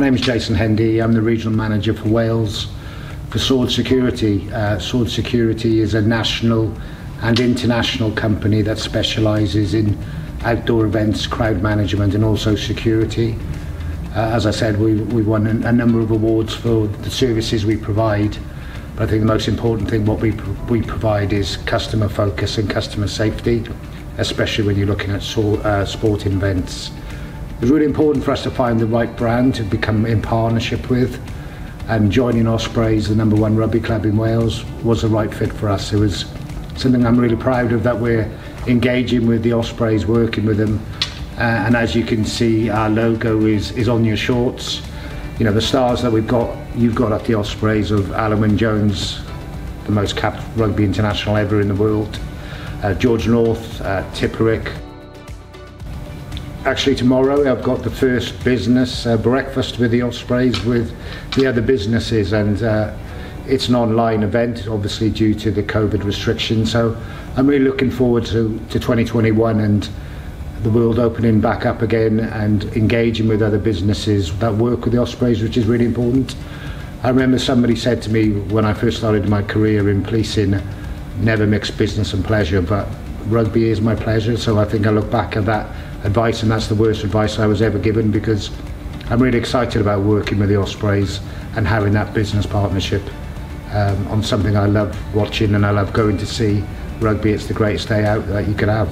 name is Jason Hendy. I'm the regional manager for Wales for Sword Security. Uh, Sword Security is a national and international company that specialises in outdoor events, crowd management and also security. Uh, as I said, we, we won a, a number of awards for the services we provide. But I think the most important thing what we, we provide is customer focus and customer safety, especially when you're looking at so, uh, sporting events. It's really important for us to find the right brand to become in partnership with and joining Ospreys, the number one rugby club in Wales, was the right fit for us. It was something I'm really proud of that we're engaging with the Ospreys, working with them. Uh, and as you can see, our logo is, is on your shorts. You know, the stars that we've got, you've got at the Ospreys of Alun Wyn Jones, the most capped rugby international ever in the world, uh, George North, uh, Tipuric. Actually tomorrow I've got the first business uh, breakfast with the Ospreys with the other businesses and uh, it's an online event obviously due to the COVID restrictions so I'm really looking forward to, to 2021 and the world opening back up again and engaging with other businesses that work with the Ospreys, which is really important. I remember somebody said to me when I first started my career in policing, never mix business and pleasure, but rugby is my pleasure. So I think I look back at that advice, and that's the worst advice I was ever given because I'm really excited about working with the Ospreys and having that business partnership um, on something I love watching and I love going to see. Rugby, it's the greatest day out that you could have.